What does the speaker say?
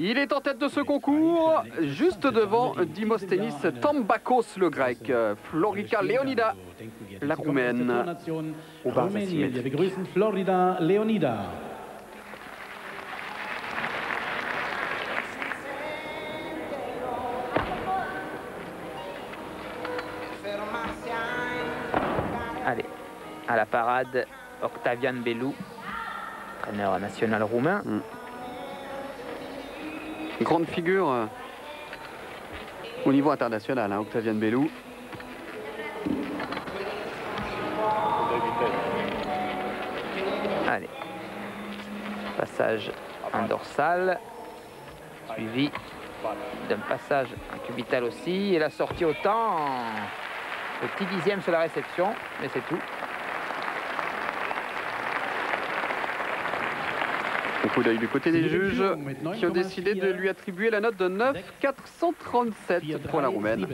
Il est en tête de ce concours, juste devant Dimosthenis Tambakos le grec, Florica Leonida la roumaine au bar Florida Leonida. Allez, à la parade, Octavian Belou, entraîneur national roumain. Mm. Grande figure euh, au niveau international, hein, Octavian Belou. Allez, passage en dorsal, suivi d'un passage en cubital aussi, et la sortie au temps, petit dixième sur la réception, mais c'est tout. Coup d'œil du côté des juges qui ont décidé de lui attribuer la note de 9,437 pour la roumaine.